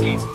Portuguese